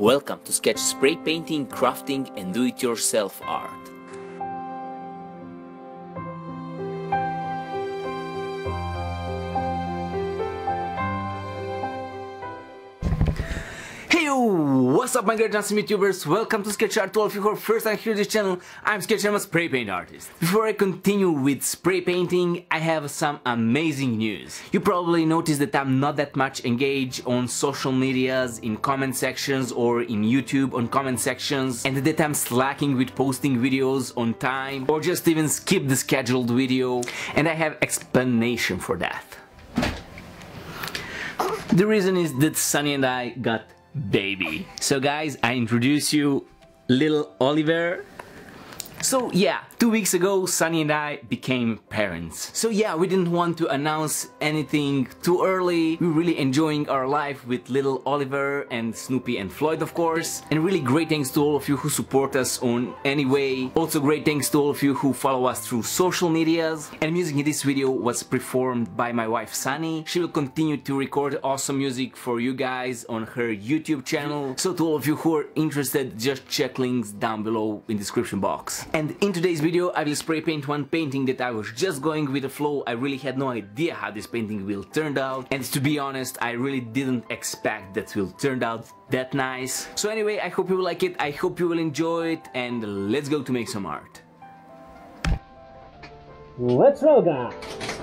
Welcome to Skech Spray Painting, Crafting and Do-It-Yourself Art. What's up my great awesome YouTubers, welcome to Skech Art to all of you are first time here this channel, I'm Skech, a spray paint artist. Before I continue with spray painting, I have some amazing news. You probably noticed that I'm not that much engaged on social medias, in comment sections or in YouTube on comment sections, and that I'm slacking with posting videos on time, or just even skip the scheduled video, and I have explanation for that. The reason is that Sunny and I got baby. So guys, I introduce you little Oliver. So yeah, two weeks ago Sunny and I became parents. So yeah, we didn't want to announce anything too early. We're really enjoying our life with little Oliver and Snoopy and Floyd of course. And really great thanks to all of you who support us on any way. Also great thanks to all of you who follow us through social medias. And music in this video was performed by my wife Sunny. She will continue to record awesome music for you guys on her YouTube channel. So to all of you who are interested, just check links down below in the description box. And in today's video I will spray paint one painting that I was just going with the flow. I really had no idea how this painting will turn out and to be honest I really didn't expect that it will turn out that nice. So anyway I hope you will like it, I hope you will enjoy it and let's go to make some art. Let's roll, guys.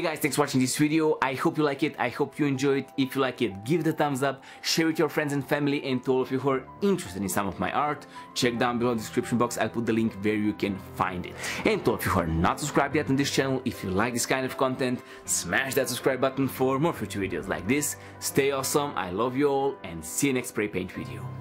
Hey guys, thanks for watching this video. I hope you like it. I hope you enjoy it. If you like it, give a thumbs up, share it with your friends and family, and to all of you who are interested in some of my art, check down below in the description box. I'll put the link where you can find it. And to all of you who are not subscribed yet on this channel, if you like this kind of content, smash that subscribe button for more future videos like this. Stay awesome, I love you all, and see you next spray paint video.